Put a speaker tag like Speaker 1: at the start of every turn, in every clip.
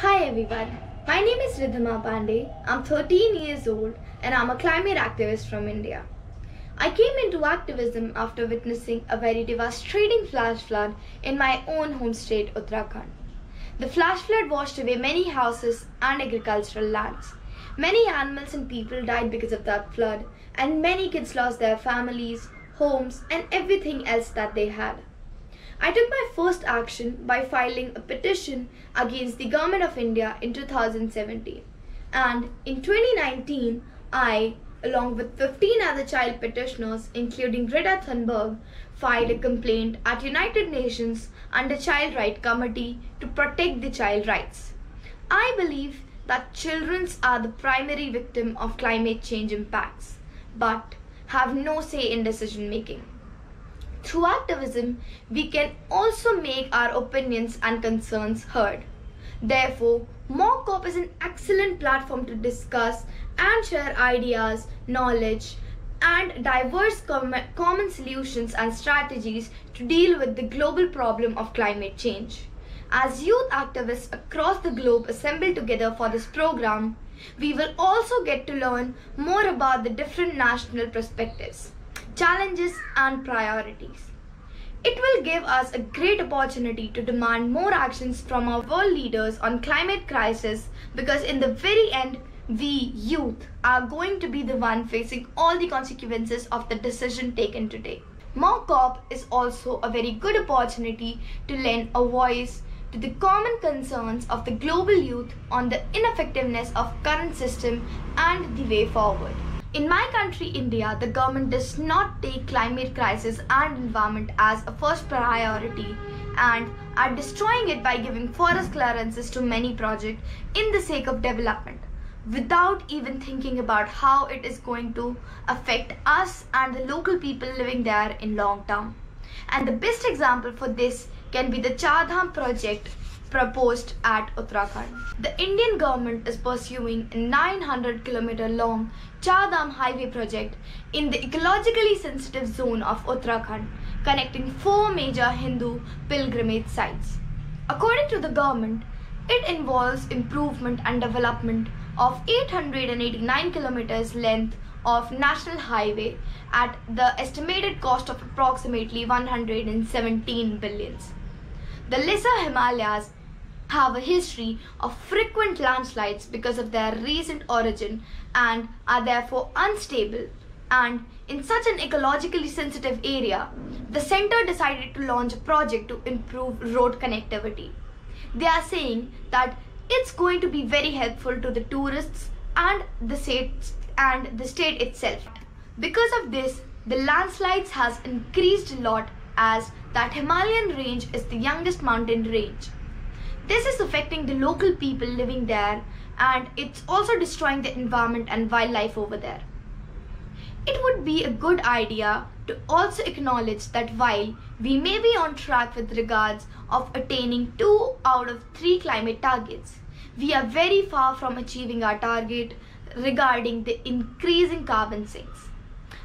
Speaker 1: Hi everyone, my name is Ridhima Pandey. I'm 13 years old and I'm a climate activist from India. I came into activism after witnessing a very devastating flash flood in my own home state, Uttarakhand. The flash flood washed away many houses and agricultural lands. Many animals and people died because of that flood, and many kids lost their families, homes, and everything else that they had. I took my first action by filing a petition against the Government of India in 2017. And in 2019, I, along with 15 other child petitioners, including Greta Thunberg, filed a complaint at United Nations under Child Right Committee to protect the child rights. I believe that children are the primary victim of climate change impacts, but have no say in decision making. Through activism, we can also make our opinions and concerns heard. Therefore, MockCop is an excellent platform to discuss and share ideas, knowledge, and diverse com- common solutions and strategies to deal with the global problem of climate change. As youth activists across the globe assemble together for this program, we will also get to learn more about the different national perspectives, challenges, and priorities. It will give us a great opportunity to demand more actions from our world leaders on climate crisis because in the very end we youth are going to be the one facing all the consequences of the decision taken today. MockCop is also a very good opportunity to lend a voice to the common concerns of the global youth on the ineffectiveness of current system and the way forward. In my country, India, the government does not take climate crisis and environment as a first priority and are destroying it by giving forest clearances to many projects in the sake of development without even thinking about how it is going to affect us and the local people living there in long term. And the best example for this can be the Char Dham project proposed at Uttarakhand. The Indian government is pursuing a 900 kilometer long Char highway project in the ecologically sensitive zone of Uttarakhand, connecting four major Hindu pilgrimage sites. According to the government, it involves improvement and development of 889 kilometers length of national highway at the estimated cost of approximately 117 billions. The lesser Himalayas have a history of frequent landslides because of their recent origin and are therefore unstable. And in such an ecologically sensitive area, the center decided to launch a project to improve road connectivity. They are saying that it's going to be very helpful to the tourists and the state and the state itself. Because of this, the landslides has increased a lot as that Himalayan range is the youngest mountain range. This is affecting the local people living there and it's also destroying the environment and wildlife over there. It would be a good idea to also acknowledge that while we may be on track with regards of attaining 2 out of 3 climate targets, we are very far from achieving our target regarding the increasing carbon sinks.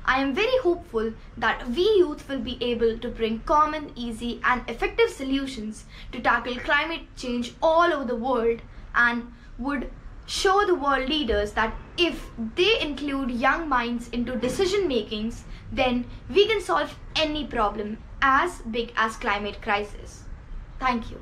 Speaker 1: I am very hopeful that we youth will be able to bring common, easy, and effective solutions to tackle climate change all over the world and would show the world leaders that if they include young minds into decision makings, then we can solve any problem as big as climate crisis. Thank you.